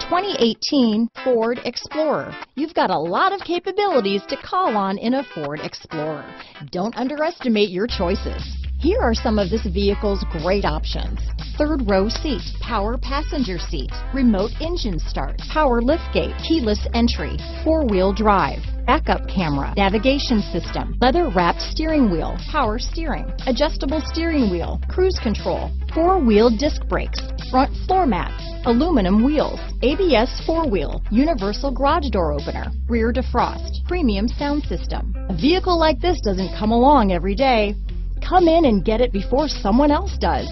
2018 Ford Explorer. You've got a lot of capabilities to call on in a Ford Explorer. Don't underestimate your choices. Here are some of this vehicle's great options. Third row seat, power passenger seat, remote engine start, power liftgate, keyless entry, four-wheel drive, backup camera, navigation system, leather wrapped steering wheel, power steering, adjustable steering wheel, cruise control, four-wheel disc brakes, front floor mats, aluminum wheels, ABS four-wheel, universal garage door opener, rear defrost, premium sound system. A vehicle like this doesn't come along every day. Come in and get it before someone else does.